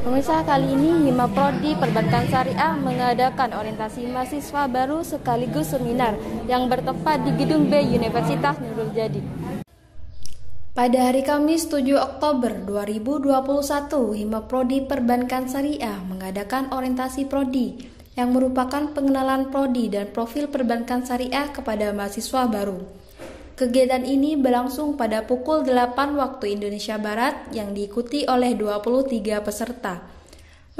Pemirsa kali ini Hima Prodi Perbankan Syariah mengadakan orientasi mahasiswa baru sekaligus seminar yang bertempat di Gedung B Universitas Nurul Jadi. Pada hari Kamis 7 Oktober 2021, Hima Prodi Perbankan Syariah mengadakan orientasi prodi yang merupakan pengenalan prodi dan profil perbankan syariah kepada mahasiswa baru. Kegiatan ini berlangsung pada pukul 8 waktu Indonesia Barat yang diikuti oleh 23 peserta.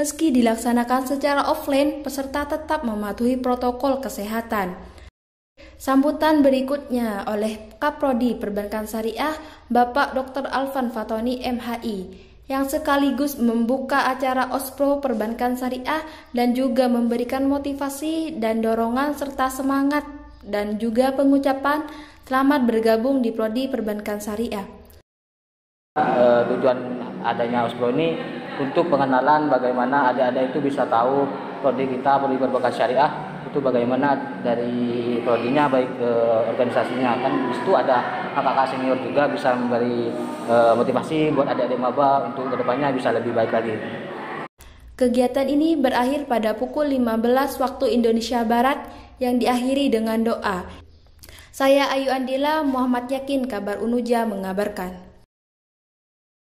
Meski dilaksanakan secara offline, peserta tetap mematuhi protokol kesehatan. Sambutan berikutnya oleh Kaprodi Perbankan Syariah, Bapak Dr. Alvan Fatoni MHI, yang sekaligus membuka acara Ospro Perbankan Syariah dan juga memberikan motivasi dan dorongan serta semangat dan juga pengucapan Selamat bergabung di Prodi Perbankan Syariah. Uh, tujuan adanya Ospro ini untuk pengenalan bagaimana adik-adik itu bisa tahu prodi kita prodi perbankan syariah itu bagaimana dari prodinya baik ke organisasinya kan di situ ada kakak senior juga bisa memberi uh, motivasi buat adik-adik maba untuk ke depannya bisa lebih baik lagi. Kegiatan ini berakhir pada pukul 15 waktu Indonesia Barat yang diakhiri dengan doa. Saya Ayu Andila, Muhammad Yakin, kabar Unuja mengabarkan.